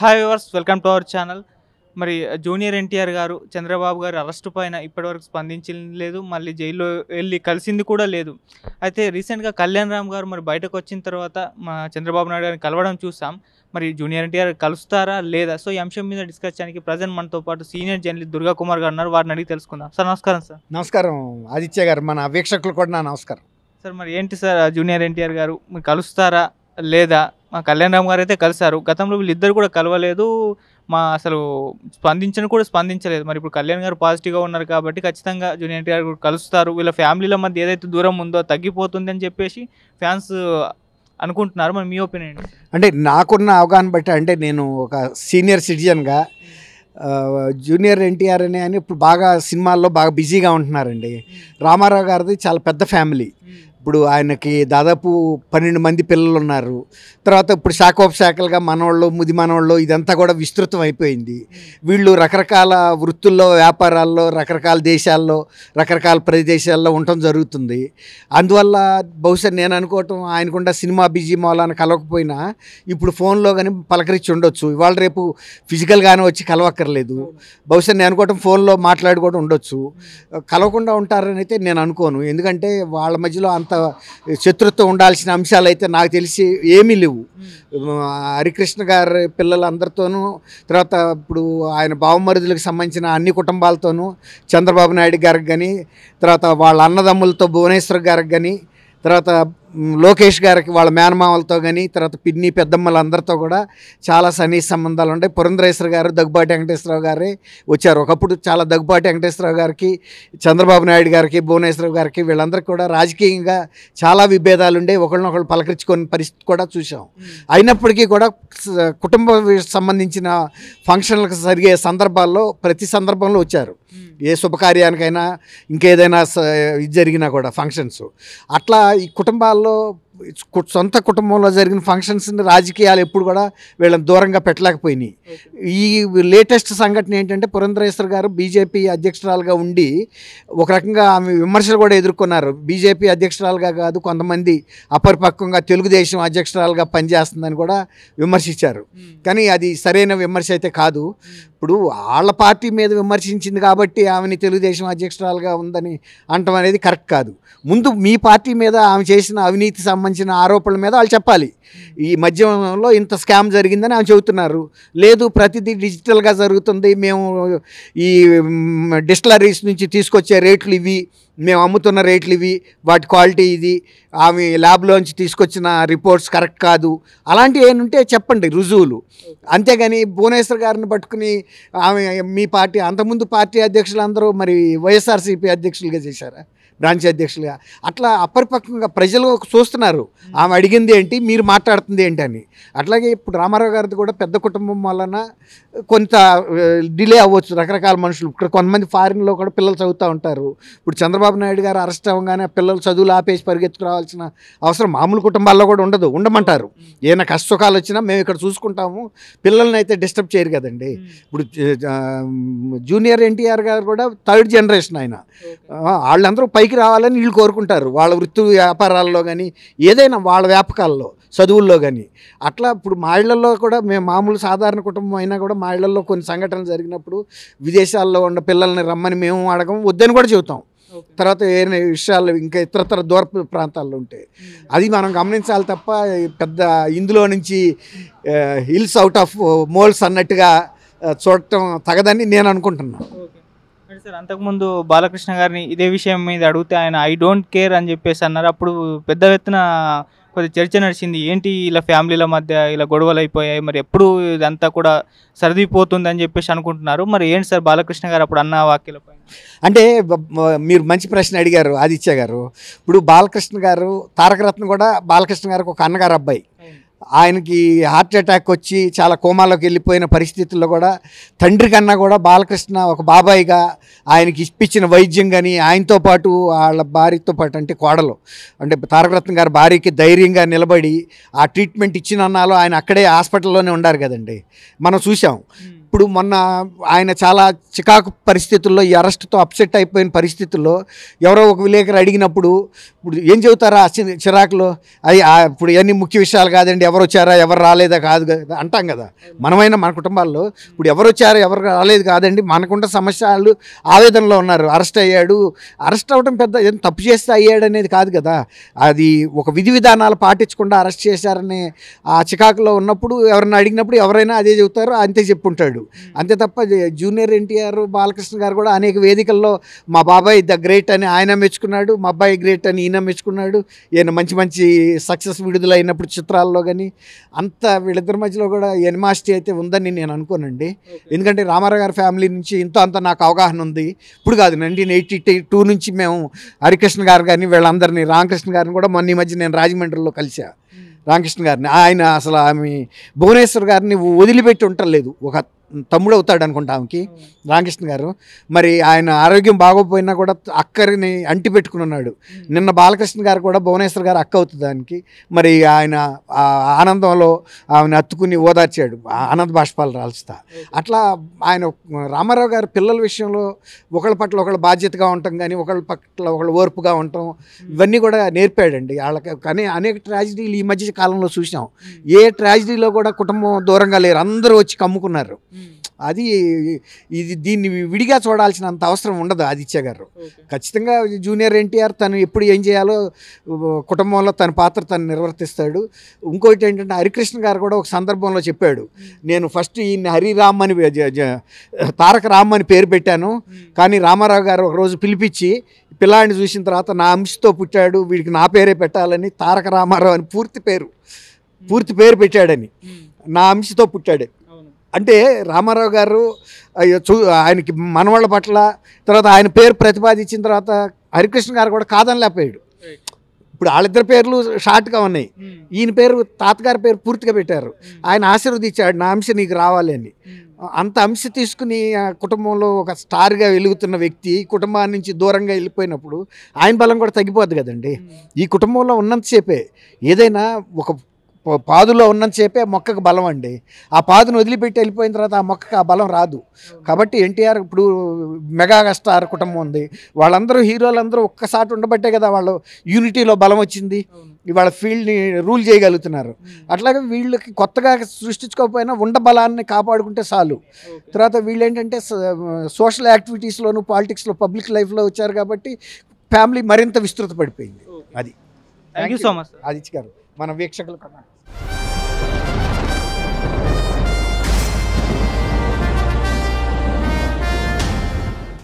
Hi viewers welcome to our channel మరి junior NTR గారు చంద్రబాబు గారు అరెస్ట్ పైన ఇప్పటివరకు స్పందించింది లేదు మళ్ళీ జైల్లో వెళ్ళి కలిసింది కూడా లేదు. అయితే రీసెంట్గా కళ్యాణ్ రామ్ గారు మరి బయటకు వచ్చిన తర్వాత మా చంద్రబాబు నాయుడు గారిని కలవడం చూసాం. మరి జూనియర్ ఎన్టీఆర్ కలుస్తారా లేదా? సో ఈ అంశం మీద డిస్కస్ చేయడానికి ప్రజెంట్ మనతో పాటు సీనియర్ జర్నలిస్ట్ దుర్గా కుమార్ గారు ఉన్నారు. వారిని అడిగి తెలుసుకుందాం. సార్ నమస్కారం సార్. నమస్కారం. ఆదిత్య గారు మన వీక్షకులు కూడా నా నమస్కారం. సార్ మరి ఏంటి సార్ జూనియర్ ఎన్టీఆర్ గారు? మీరు కలుస్తారా లేదా? మా కళ్యాణ్ రామ్ గారు అయితే కలిశారు. గతంలో వీళ్ళిద్దరు కూడా కలవలేదు. మా అసలు స్పందించను కూడా స్పందించలేదు. మరి ఇప్పుడు కళ్యాణ్ గారు పాజిటివ్గా ఉన్నారు కాబట్టి ఖచ్చితంగా జూనియర్ ఎన్టీఆర్ గారు కలుస్తారు. వీళ్ళ ఫ్యామిలీల మధ్య ఏదైతే దూరం ఉందో తగ్గిపోతుంది అని చెప్పేసి ఫ్యాన్స్ అనుకుంటున్నారు. మరి మీ ఒపీనియన్ అంటే నాకున్న అవగాహన బట్టి అంటే నేను ఒక సీనియర్ సిటిజన్గా జూనియర్ ఎన్టీఆర్ అనే ఆయన ఇప్పుడు బాగా సినిమాల్లో బాగా బిజీగా ఉంటున్నారండి. రామారావు గారిది చాలా పెద్ద ఫ్యామిలీ. ఇప్పుడు ఆయనకి దాదాపు పన్నెండు మంది పిల్లలు ఉన్నారు తర్వాత ఇప్పుడు శాఖోపశాఖలుగా మనవాళ్ళు ముది మనవాళ్ళు ఇదంతా కూడా విస్తృతం అయిపోయింది. వీళ్ళు రకరకాల వృత్తుల్లో వ్యాపారాల్లో రకరకాల దేశాల్లో రకరకాల ప్రదేశాల్లో ఉండటం జరుగుతుంది. అందువల్ల బహుశా నేను అనుకోవటం ఆయనకుండా సినిమా బిజీ మూలాన కలవకపోయినా ఇప్పుడు ఫోన్లో కానీ పలకరించి ఉండొచ్చు. ఇవాళ రేపు ఫిజికల్గానే వచ్చి కలవక్కర్లేదు. బహుశా నేను అనుకోవటం ఫోన్లో మాట్లాడుకోవడం ఉండొచ్చు. కలవకుండా ఉంటారని అయితే నేను అనుకోను. ఎందుకంటే వాళ్ళ మధ్యలో అంత శత్రుత్వం ఉండాల్సిన అంశాలు అయితే నాకు తెలిసి ఏమీ లేవు. హరికృష్ణ గారి పిల్లలందరితోనూ తర్వాత ఇప్పుడు ఆయన బావమరుదులకు సంబంధించిన అన్ని కుటుంబాలతోనూ చంద్రబాబు నాయుడు గారికి కానీ తర్వాత వాళ్ళ అన్నదమ్ములతో భువనేశ్వర్ గారికి కానీ తర్వాత లోకేష్ గారికి వాళ్ళ మేనమామలతో కానీ తర్వాత పిన్ని పెద్దమ్మలందరితో కూడా చాలా సన్నిహిత సంబంధాలు ఉంటాయి. పురంధరేశ్వర గారు దగ్గుబాటి వెంకటేశ్వరరావు గారే వచ్చారు. ఒకప్పుడు చాలా దగ్గుబాటి వెంకటేశ్వరరావు గారికి చంద్రబాబు నాయుడు గారికి భువనేశ్వరరావు గారికి వీళ్ళందరికీ కూడా రాజకీయంగా చాలా విభేదాలు ఉండే ఒకళ్ళనొకళ్ళు పలకరించుకునే పరిస్థితి కూడా చూసాం అయినప్పటికీ కూడా కుటుంబ సంబంధించిన ఫంక్షన్లకు జరిగే సందర్భాల్లో ప్రతి సందర్భంలో వచ్చారు. ఏ శుభకార్యానికైనా ఇంకేదైనా ఇది జరిగినా కూడా ఫంక్షన్స్. అట్లా ఈ కుటుంబాల్లో సొంత కుటుంబంలో జరిగిన ఫంక్షన్స్ని రాజకీయాలు ఎప్పుడు కూడా వీళ్ళని దూరంగా పెట్టలేకపోయినాయి. ఈ లేటెస్ట్ సంఘటన ఏంటంటే పురంధరేశ్వర్ గారు బీజేపీ అధ్యక్షురాలుగా ఉండి ఒక రకంగా ఆమె విమర్శలు కూడా ఎదుర్కొన్నారు. బీజేపీ అధ్యక్షురాలుగా కాదు కొంతమంది అపరిపక్వంగా తెలుగుదేశం అధ్యక్షురాలుగా పనిచేస్తుందని కూడా విమర్శించారు. కానీ అది సరైన విమర్శ అయితే కాదు. ఇప్పుడు వాళ్ళ పార్టీ మీద విమర్శించింది కాబట్టి ఆమెని తెలుగుదేశం అధ్యక్షురాలుగా ఉందని అంటం అనేది కరెక్ట్ కాదు. ముందు మీ పార్టీ మీద ఆమె చేసిన అవినీతి సంబంధించిన ఆరోపణల మీద వాళ్ళు చెప్పాలి. ఈ మధ్యలో ఇంత స్కామ్ జరిగిందని ఆమె చెబుతున్నారు. లేదు ప్రతిదీ డిజిటల్గా జరుగుతుంది. మేము ఈ డిస్టిలరీస్ నుంచి తీసుకొచ్చే రేట్లు ఇవి. మేము అమ్ముతున్న రేట్లు ఇవి వాటి క్వాలిటీ ఇది ఆమె ల్యాబ్లోంచి తీసుకొచ్చిన రిపోర్ట్స్ కరెక్ట్ కాదు. అలాంటివి ఏముంటే చెప్పండి రుజువులు. అంతేగాని భువనేశ్వర్ గారిని పట్టుకుని ఆమె మీ పార్టీ అంతకుముందు పార్టీ అధ్యక్షులు అందరూ మరి వైఎస్ఆర్సీపీ అధ్యక్షులుగా చేశారా? బ్రాంచ్ అధ్యక్షులుగా. అట్లా అపరిపక్వంగా ప్రజలు చూస్తున్నారు. ఆమె అడిగింది ఏంటి మీరు మాట్లాడుతుంది ఏంటి అని. అట్లాగే ఇప్పుడు రామారావు గారిది కూడా పెద్ద కుటుంబం వలన కొంత డిలే అవ్వచ్చు. రకరకాల మనుషులు. ఇక్కడ కొంతమంది ఫారిన్లో కూడా పిల్లలు చదువుతూ ఉంటారు. ఇప్పుడు చంద్రబాబు నాయుడు గారు అరెస్ట్ అవ్వగానే పిల్లలు చదువులు ఆపేసి పరిగెత్తుకు రావాల్సిన అవసరం మామూలు కుటుంబాల్లో కూడా ఉండదు ఉండమంటారు. ఏమైనా కష్ట సుఖాలు వచ్చినా మేము ఇక్కడ చూసుకుంటాము. పిల్లల్ని అయితే డిస్టర్బ్ చేయరు కదండి. ఇప్పుడు జూనియర్ ఎన్టీఆర్ గారు కూడా థర్డ్ జనరేషన్ ఆయన. వాళ్ళందరూ పైకి రావాలని వీళ్ళు కోరుకుంటారు. వాళ్ళ వృత్తి వ్యాపారాల్లో కానీ ఏదైనా వాళ్ళ వ్యాపకాల్లో చదువుల్లో కానీ అట్లా ఇప్పుడు మా ఇళ్ళలో కూడా మేము మామూలు సాధారణ కుటుంబం అయినా కూడా మా ఇళ్ళలో కొన్ని సంఘటనలు జరిగినప్పుడు విదేశాల్లో ఉన్న పిల్లల్ని రమ్మని మేము అడగం వద్దని కూడా చెబుతాం. తర్వాత ఏ విషయాలు ఇంకా ఇతరతర దూర ప్రాంతాల్లో ఉంటే అది మనం గమనించాలి తప్ప పెద్ద ఇందులో నుంచి హిల్స్ అవుట్ ఆఫ్ మోల్స్ అన్నట్టుగా చూడటం తగదని నేను అనుకుంటున్నాను సార్ అంతకుముందు బాలకృష్ణ గారిని ఇదే విషయం మీద అడిగితే ఆయన ఐ డోంట్ కేర్ అని చెప్పేసి అన్నారు. అప్పుడు పెద్ద ఎత్తున కొద్ది చర్చ నడిచింది. ఏంటి ఇలా ఫ్యామిలీల మధ్య ఇలా గొడవలు అయిపోయాయి? మరి ఎప్పుడు ఇదంతా కూడా సర్దిపోతుంది అని చెప్పేసి అనుకుంటున్నారు. మరి ఏంటి సార్ బాలకృష్ణ గారు అప్పుడు అన్న వాక్యాలపై అంటే మీరు మంచి ప్రశ్న అడిగారు ఆదిత్య గారు. ఇప్పుడు బాలకృష్ణ గారు తారకరత్న కూడా బాలకృష్ణ గారికి ఒక అన్నగారు అబ్బాయి. ఆయనకి హార్ట్ అటాక్ వచ్చి చాలా కోమాలోకి వెళ్ళిపోయిన పరిస్థితుల్లో కూడా తండ్రి కన్నా కూడా బాలకృష్ణ ఒక బాబాయిగా ఆయనకి ఇప్పించిన వైద్యం కానీ ఆయనతో పాటు వాళ్ళ భార్యతో పాటు అంటే కోడలు అంటే తారకరత్న గారి భార్యకి ధైర్యంగా నిలబడి ఆ ట్రీట్మెంట్ ఇచ్చిన అన్నాలో ఆయన అక్కడే హాస్పిటల్లోనే ఉండారు కదండి. మనం చూసాం ఇప్పుడు మొన్న ఆయన చాలా చికాకు పరిస్థితుల్లో ఈ అరెస్ట్తో అప్సెట్ అయిపోయిన పరిస్థితుల్లో ఎవరో ఒక విలేకరు అడిగినప్పుడు ఇప్పుడు ఏం చెబుతారా ఆ చి- చిరాకులో? అది ఇప్పుడు ఇవన్నీ ముఖ్య విషయాలు కాదండి ఎవరు వచ్చారా ఎవరు రాలేదా కాదు కదా అంటాం కదా. మనమైనా మన కుటుంబాల్లో ఇప్పుడు ఎవరు వచ్చారా ఎవరు రాలేదు కాదండి మనకుంట సమస్యలు ఆవేదనలో ఉన్నారు. అరెస్ట్ అయ్యాడు. అరెస్ట్ అవ్వడం పెద్ద ఏం తప్పు చేస్తే అయ్యాడు అనేది కాదు కదా. అది ఒక విధి విధానాలు పాటించకుండా అరెస్ట్ చేశారనే ఆ చికాకులో ఉన్నప్పుడు ఎవరైనా అడిగినప్పుడు ఎవరైనా అదే చెబుతారు అంతే చెప్పుంటాడు. అంతే తప్ప జూనియర్ ఎన్టీఆర్ బాలకృష్ణ గారు కూడా అనేక వేదికల్లో మా బాబాయ్ ద గ్రేట్ అని ఆయన మెచ్చుకున్నాడు మా అబ్బాయి గ్రేట్ అని ఈయన మెచ్చుకున్నాడు ఈయన మంచి మంచి సక్సెస్ విడుదలైనప్పుడు చిత్రాల్లో కానీ అంత వీళ్ళిద్దరి మధ్యలో కూడా ఎనిమాసిటీ అయితే ఉందని నేను అనుకోనండి. ఎందుకంటే రామారావు గారి ఫ్యామిలీ నుంచి ఇంత అంత నాకు అవగాహన ఉంది. ఇప్పుడు కాదు నైన్టీన్ ఎయిటీ టూ నుంచి మేము హరికృష్ణ గారు కానీ వీళ్ళందరినీ రామకృష్ణ గారిని కూడా మొన్న ఈ మధ్య నేను రాజమండ్రిలో కలిసా రామకృష్ణ గారిని. ఆయన అసలు ఆమె భువనేశ్వర్ గారిని వదిలిపెట్టి ఉండలేదు ఒక తమ్ముడు అవుతాడు అనుకుంటా ఆమెకి రామకృష్ణ గారు. మరి ఆయన ఆరోగ్యం బాగోపోయినా కూడా అక్కరిని అంటి పెట్టుకుని ఉన్నాడు నిన్న బాలకృష్ణ గారు కూడా భువనేశ్వర్ గారు అక్క అవుతుంది దానికి. మరి ఆయన ఆనందంలో ఆమెను అత్తుకుని ఓదార్చాడు. ఆనంద బాష్పాలు రాల్స్తా అట్లా ఆయన రామారావు గారి పిల్లల విషయంలో ఒకళ్ళ పట్ల ఒకళ్ళ బాధ్యతగా ఉండటం కానీ ఒకళ్ళ పట్ల ఒకళ్ళ ఓర్పుగా ఉండటం ఇవన్నీ కూడా నేర్పాడండి. వాళ్ళకి కానీ అనేక ట్రాజిడీలు ఈ మధ్య కాలంలో చూసాం ఏ ట్రాజిడీలో కూడా కుటుంబం దూరంగా లేరు. అందరూ వచ్చి కమ్ముకున్నారు. అది ఇది దీన్ని విడిగా చూడాల్సినంత అవసరం ఉండదు ఆదిత్య గారు. ఖచ్చితంగా జూనియర్ ఎన్టీఆర్ తను ఎప్పుడు ఏం చేయాలో కుటుంబంలో తన పాత్ర తను నిర్వర్తిస్తాడు. ఇంకోటి ఏంటంటే హరికృష్ణ గారు కూడా ఒక సందర్భంలో చెప్పాడు. నేను ఫస్ట్ ఈయన హరిరామ్ అని తారక రామ్ అని పేరు పెట్టాను. కానీ రామారావు గారు ఒకరోజు పిలిపించి పిల్లాడిని చూసిన తర్వాత నా అంశతో పుట్టాడు వీడికి నా పేరే పెట్టాలని తారక రామారావు అని పూర్తి పేరు పూర్తి పేరు పెట్టాడని. నా అంశతో పుట్టాడు. అంటే రామారావు గారు అయ్యో, చూ ఆయనకి మనవాళ్ళ పట్ల తర్వాత ఆయన పేరు ప్రతిపాదించిన తర్వాత హరికృష్ణ గారు కూడా కాదని లేకపోయాడు ఇప్పుడు వాళ్ళిద్దరి పేర్లు షార్ట్గా ఉన్నాయి. ఈయన పేరు తాతగారి పేరు పూర్తిగా పెట్టారు. ఆయన ఆశీర్వదించాడు నా అంశ నీకు రావాలి అని. అంత అంశ తీసుకుని ఆ కుటుంబంలో ఒక స్టార్గా వెలుగుతున్న వ్యక్తి కుటుంబాన్ని నుంచి దూరంగా వెళ్ళిపోయినప్పుడు ఆయన బలం కూడా తగ్గిపోద్ది కదండి. ఈ కుటుంబంలో ఉన్నంతసేపే ఏదైనా ఒక పాదులో ఉన్నంతసేపే మొక్కకు బలం అండి. ఆ పాదును వదిలిపెట్టి వెళ్ళిపోయిన తర్వాత ఆ మొక్కకు ఆ బలం రాదు. కాబట్టి ఎన్టీఆర్ ఇప్పుడు మెగా స్టార్ కుటుంబం ఉంది. వాళ్ళందరూ హీరోలందరూ ఒక్కసారి ఉండబట్టే కదా వాళ్ళు యూనిటీలో బలం వచ్చింది. ఇవాళ ఫీల్డ్ని రూల్ చేయగలుగుతున్నారు. అట్లాగే వీళ్ళకి కొత్తగా సృష్టించుకోకపోయినా ఉండ బలాన్ని కాపాడుకుంటే చాలు. తర్వాత వీళ్ళు ఏంటంటే సోషల్ యాక్టివిటీస్లోను పాలిటిక్స్లో పబ్లిక్ లైఫ్లో వచ్చారు కాబట్టి ఫ్యామిలీ మరింత విస్తృత పడిపోయింది. అది. Thank you so much Aditya గారు. మన వీక్షకులు